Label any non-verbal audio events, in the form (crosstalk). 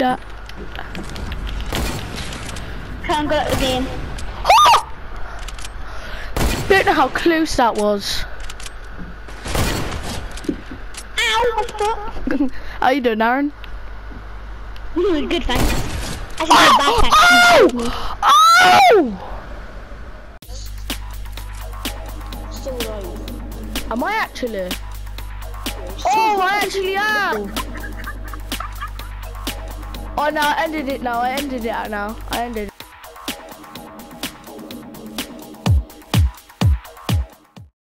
that. Can't go out the game. Don't know how close that was. Ow. (laughs) How you doing, Aaron? Good, thanks. I should go back oh! actually. Oh! oh! Still right. Am I actually? Oh, I actually am. Oh no, I ended it now. I ended it now. I ended